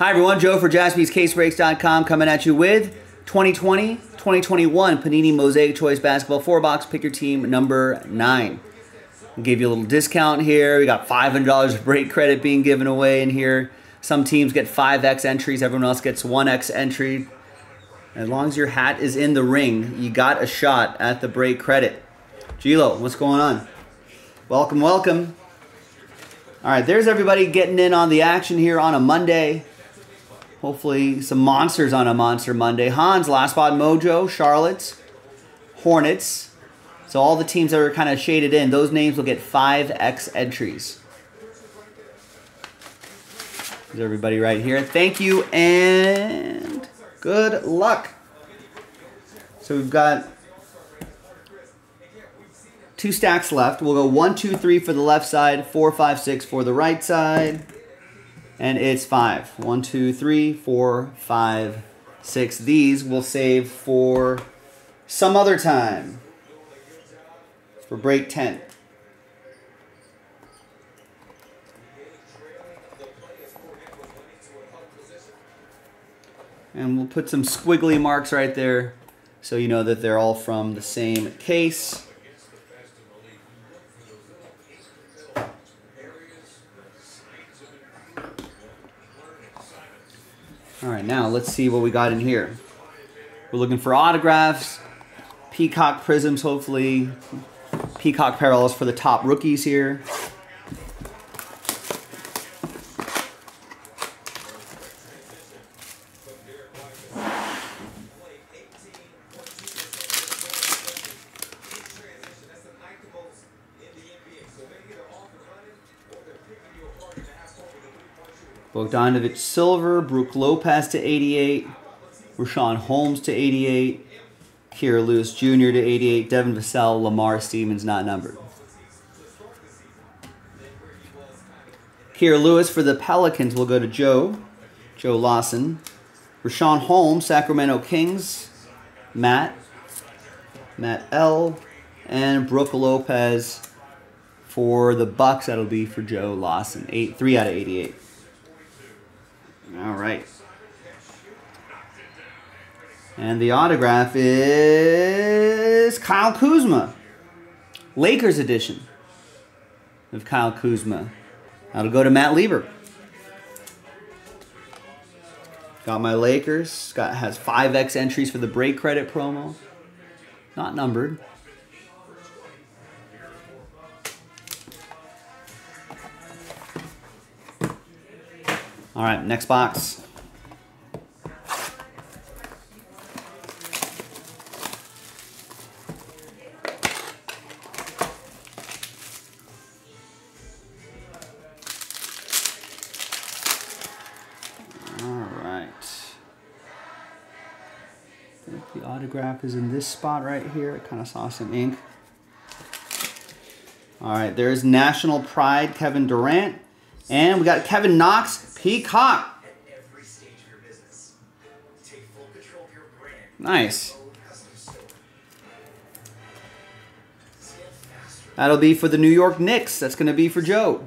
Hi, everyone. Joe for jaspyscasebreaks.com coming at you with 2020 2021 Panini Mosaic Choice Basketball 4 box. Pick your team number 9. I'll give you a little discount here. We got $500 of break credit being given away in here. Some teams get 5x entries, everyone else gets 1x entry. As long as your hat is in the ring, you got a shot at the break credit. Gilo, what's going on? Welcome, welcome. All right, there's everybody getting in on the action here on a Monday. Hopefully, some monsters on a Monster Monday. Hans, Last Spot Mojo, Charlotte's, Hornets. So, all the teams that are kind of shaded in, those names will get 5x entries. There's everybody right here. Thank you and good luck. So, we've got two stacks left. We'll go one, two, three for the left side, four, five, six for the right side. And it's five. One, two, three, four, five, six. These we'll save for some other time. For break 10. And we'll put some squiggly marks right there so you know that they're all from the same case. Now let's see what we got in here. We're looking for autographs, peacock prisms, hopefully. Peacock parallels for the top rookies here. Bogdanovich Silver, Brook Lopez to 88, Richaun Holmes to 88, Kira Lewis Jr. to 88, Devin Vassell, Lamar Stevens not numbered. Kira Lewis for the Pelicans will go to Joe, Joe Lawson. Richaun Holmes, Sacramento Kings, Matt, Matt L, and Brook Lopez for the Bucks. That'll be for Joe Lawson. Eight, three out of 88. All right. And the autograph is Kyle Kuzma. Lakers edition of Kyle Kuzma. That'll go to Matt Lieber. Got my Lakers. Got has 5x entries for the break credit promo. Not numbered. All right, next box. The autograph is in this spot right here. I kind of saw some ink. All right, there's National Pride, Kevin Durant. And we got Kevin Knox, Peacock. Nice. That'll be for the New York Knicks. That's going to be for Joe.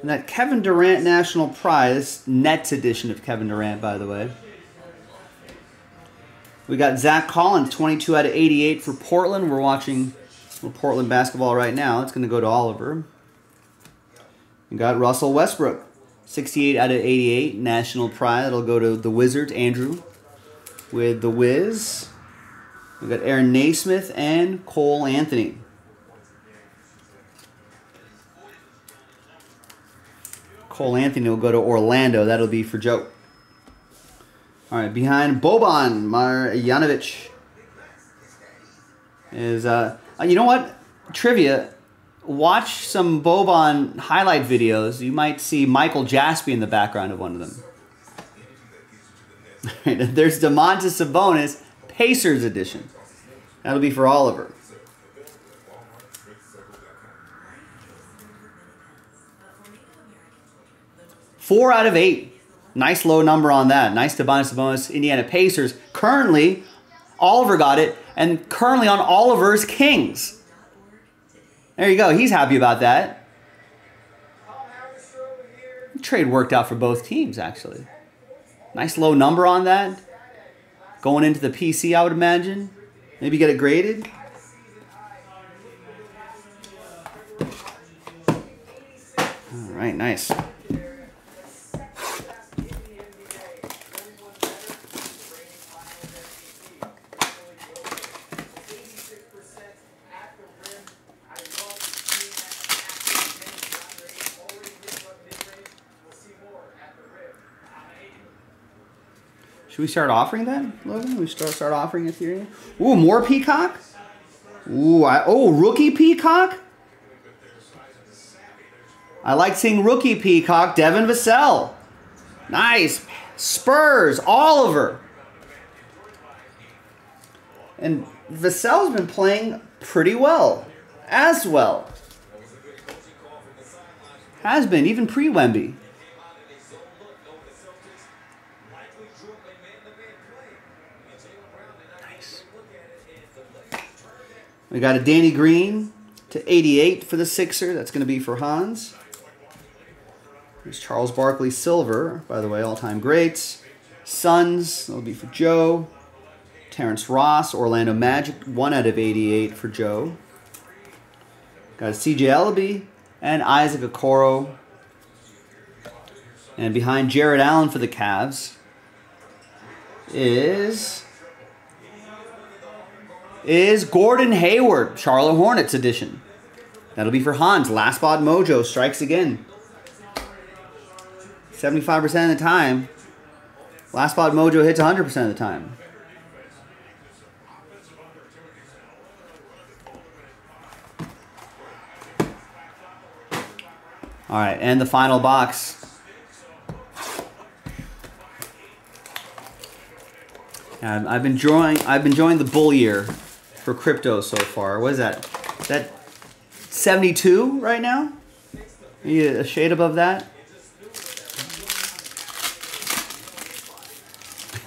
And that Kevin Durant National Pride, Nets edition of Kevin Durant, by the way. We got Zach Collins, 22 out of 88 for Portland. We're watching Portland basketball right now. It's going to go to Oliver. We got Russell Westbrook, 68 out of 88, National Pride. That'll go to the Wizards, Andrew, with the Wiz. We got Aaron Nesmith and Cole Anthony. Cole Anthony will go to Orlando. That'll be for Joe. All right, behind Boban Marjanovic is, uh, you know what? Trivia. Watch some Boban highlight videos. You might see Michael Jaspi in the background of one of them. There's Domantas Sabonis, Pacers edition. That'll be for Oliver. Four out of eight. Nice low number on that. Nice Domantas Sabonis, Indiana Pacers. Currently, Oliver got it, and currently on Oliver's Kings. There you go. He's happy about that. trade worked out for both teams, actually. Nice low number on that. Going into the PC, I would imagine. Maybe get it graded. All right, nice. Should we start offering that, Logan? We start start offering Ethereum. Ooh, more Peacock. Ooh, I, oh, rookie Peacock. I like seeing rookie Peacock, Devin Vassell. Nice. Spurs, Oliver. And Vassell's been playing pretty well, as well. Has been, even pre-Wemby. We got a Danny Green to 88 for the Sixer. That's going to be for Hans. There's Charles Barkley Silver, by the way, all-time greats. Suns, that'll be for Joe. Terrence Ross, Orlando Magic, 1 out of 88 for Joe. Got CJ Elleby and Isaac Okoro. And behind Jarrett Allen for the Cavs is is Gordon Hayward, Charlotte Hornets edition. That'll be for Hans. Last spot mojo strikes again. 75% of the time. Last spot mojo hits 100% of the time. All right, and the final box. I've been enjoying I've been enjoying the bull year for crypto so far. What is that? Is that 72 right now? a shade above that?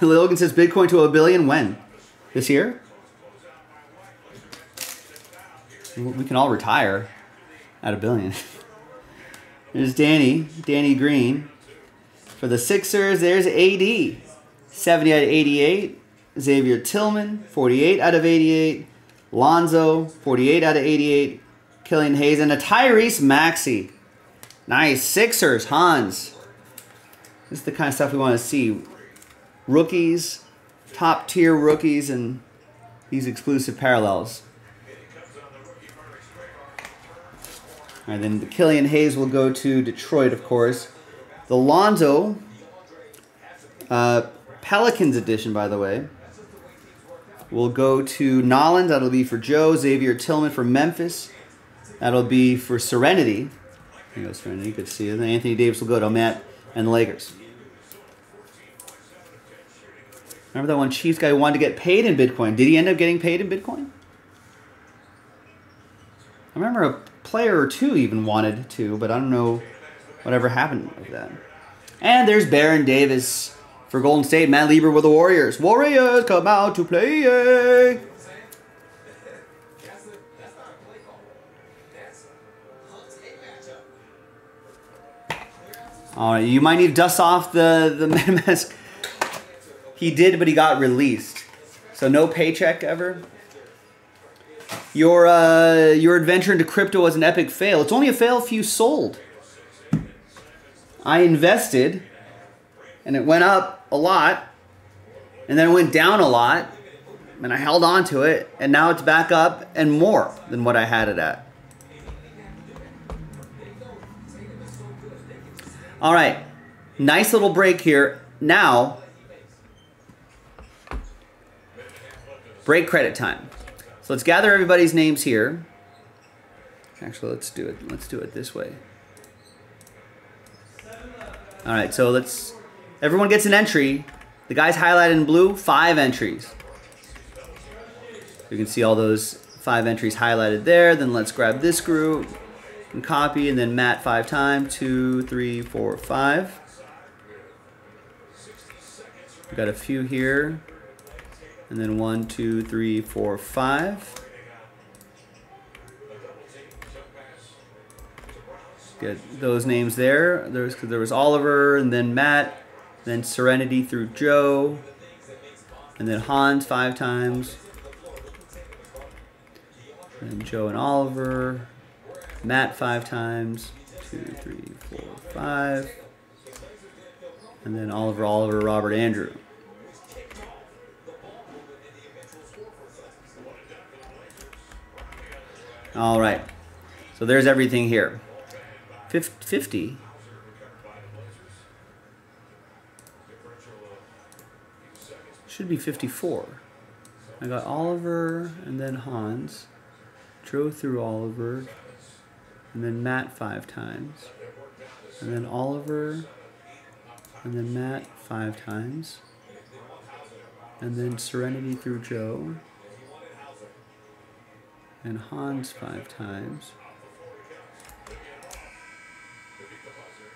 Logan says Bitcoin to a billion when? This year? We can all retire at a billion. There's Danny, Danny Green. For the Sixers, there's AD. 70 out of 88. Xavier Tillman, 48 out of 88. Lonzo, 48 out of 88. Killian Hayes, and a Tyrese Maxey. Nice. Sixers, Hans. This is the kind of stuff we want to see. Rookies, top tier rookies, and these exclusive parallels. All right, then the Killian Hayes will go to Detroit, of course. The Lonzo, uh, Pelicans edition, by the way. We'll go to Nollins. That'll be for Joe. Xavier Tillman for Memphis. That'll be for Serenity. There goes Serenity. Good to see you. Then Anthony Davis will go to Matt and the Lakers. Remember that one Chiefs guy wanted to get paid in Bitcoin? Did he end up getting paid in Bitcoin? I remember a player or two even wanted to, but I don't know whatever happened with that. And there's Baron Davis for Golden State, Matt Lieber with the Warriors. Warriors come out to play. All right, you might need to dust off the the MetaMask. He did, but he got released, so no paycheck ever. Your uh, your adventure into crypto was an epic fail. It's only a fail if you sold. I invested, and it went up a lot, and then it went down a lot, and I held on to it, and now it's back up and more than what I had it at. All right, nice little break here. Now, break credit time. So let's gather everybody's names here. Actually, let's do it. Let's do it this way. All right, so let's Everyone gets an entry. The guy's highlighted in blue, five entries. You can see all those five entries highlighted there. Then let's grab this group and copy, and then Matt five times. Two, three, four, five. We got a few here. And then one, two, three, four, five. get those names there. There's there was Oliver and then Matt, then Serenity through Joe, and then Hans five times. And Joe and Oliver, Matt five times, two, three, four, five, and then Oliver, Oliver, Robert, Andrew. All right. So there's everything here. 50. Should be 54. I got Oliver and then Hans. Drove through Oliver. And then Matt five times. And then Oliver. And then Matt five times. And then Serenity through Joe and Hans five times.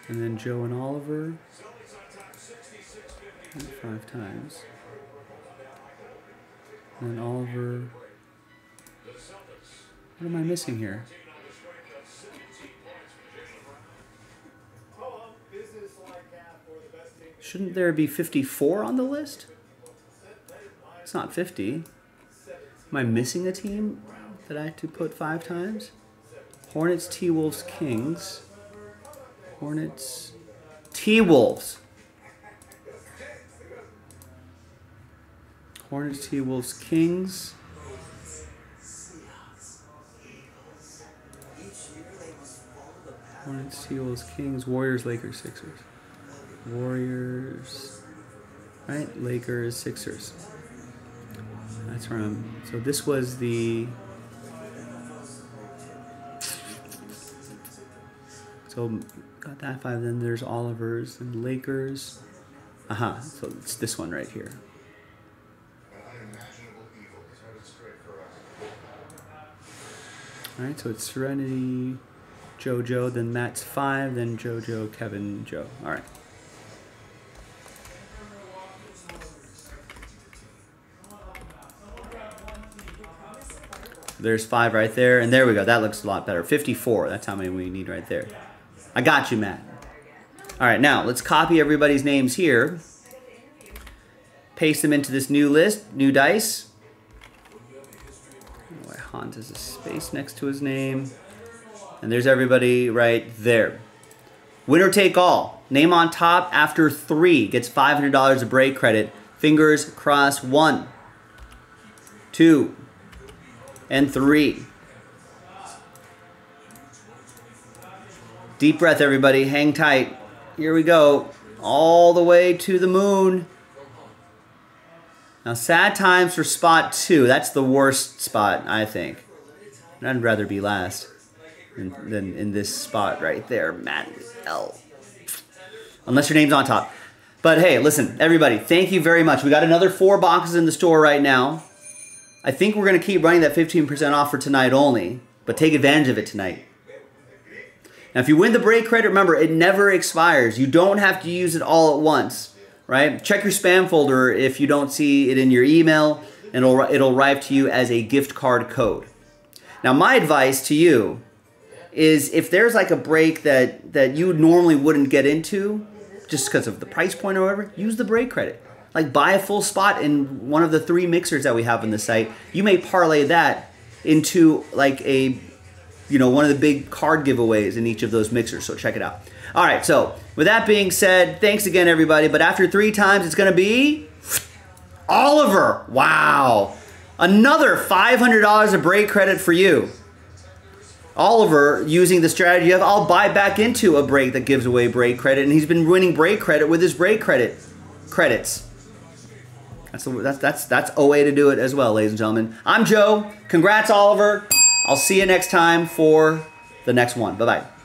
And then Joe and Oliver five times. And Oliver. What am I missing here? Shouldn't there be 54 on the list? It's not 50. Am I missing a team? that I have to put five times. Hornets, T-Wolves, Kings. Hornets, T-Wolves. Hornets, T-Wolves, Kings. Hornets, T-Wolves, Kings, Warriors, Lakers, Sixers. Warriors, right? Lakers, Sixers. That's I'm. So this was the So got that five. Then there's Oliver's and Lakers. Aha, uh-huh. so it's this one right here. Alright, so it's Serenity, JoJo, then Matt's five, then JoJo, Kevin, Joe. Alright. There's five right there, and there we go. That looks a lot better. 54, that's how many we need right there. I got you, Matt. All right, now let's copy everybody's names here. Paste them into this new list, new dice. Has a space next to his name. And there's everybody right there. Winner take all. Name on top after three gets $500 of break credit. Fingers crossed. one, two, and three. Deep breath, everybody. Hang tight. Here we go. All the way to the moon. Now, sad times for spot two. That's the worst spot, I think. I'd rather be last than, than in this spot right there. Matt L. Unless your name's on top. But hey, listen, everybody, thank you very much. We got another four boxes in the store right now. I think we're going to keep running that 15% off for tonight only, but take advantage of it tonight. Now, if you win the break credit, remember, it never expires. You don't have to use it all at once, right? Check your spam folder if you don't see it in your email, and it'll, it'll arrive to you as a gift card code. Now, my advice to you is if there's like a break that, that you normally wouldn't get into, just because of the price point or whatever, use the break credit. Like buy a full spot in one of the three mixers that we have on the site. You may parlay that into like a you know, one of the big card giveaways in each of those mixers. So check it out. All right, so with that being said, thanks again, everybody. But after three times, it's going to be Oliver. Wow. Another $500 of break credit for you. Oliver, using the strategy of I'll buy back into a break that gives away break credit, and he's been winning break credit with his break credit credits. That's that's that's that's a way to do it as well, ladies and gentlemen. I'm Joe. Congrats, Oliver. I'll see you next time for the next one. Bye bye.